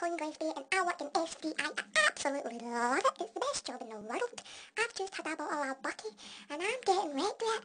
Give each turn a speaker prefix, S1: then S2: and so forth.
S1: Pauline Gillespie and I work in SDI. I absolutely love it. It's the best job in the world. I've just had a bottle of Bucky and I'm getting ready to. it.